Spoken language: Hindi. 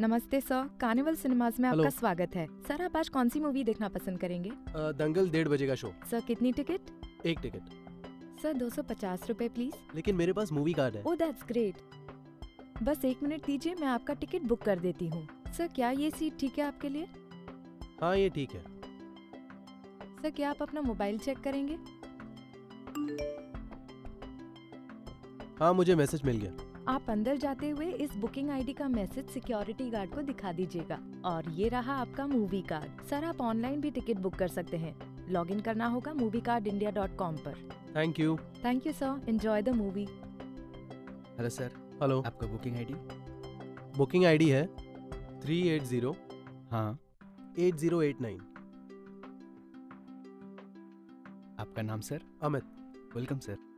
नमस्ते सर कार्निवल सिनेमाज में आपका स्वागत है। सर आप आज कौन सी मूवी देखना पसंद करेंगे? दंगल डेढ़ बजे का शो सर कितनी टिकट? एक टिकट। सर दो सौ पचास रूपए प्लीज़ लेकिन मेरे पास मूवी कार्ड है। ओ दैट्स ग्रेट बस एक मिनट दीजिए मैं आपका टिकट बुक कर देती हूँ। सर क्या ये सीट ठीक है आपके लिए? हाँ ये ठीक है। सर क्या आप अपना मोबाइल चेक करेंगे? हाँ मुझे मैसेज मिल गया। आप अंदर जाते हुए इस बुकिंग आईडी का मैसेज सिक्योरिटी गार्ड को दिखा दीजिएगा। और ये रहा आपका मूवी कार्ड सर आप ऑनलाइन भी टिकट बुक कर सकते हैं। लॉग इन करना होगा movie card India dot com पर thank you thank you sir enjoy the movie hello sir hello आपका बुकिंग आईडी बुकिंग आईडी है थ्री एट ज़ीरो हाँ। एट ज़ीरो एट नाइन आपका नाम सर अमित। Welcome sir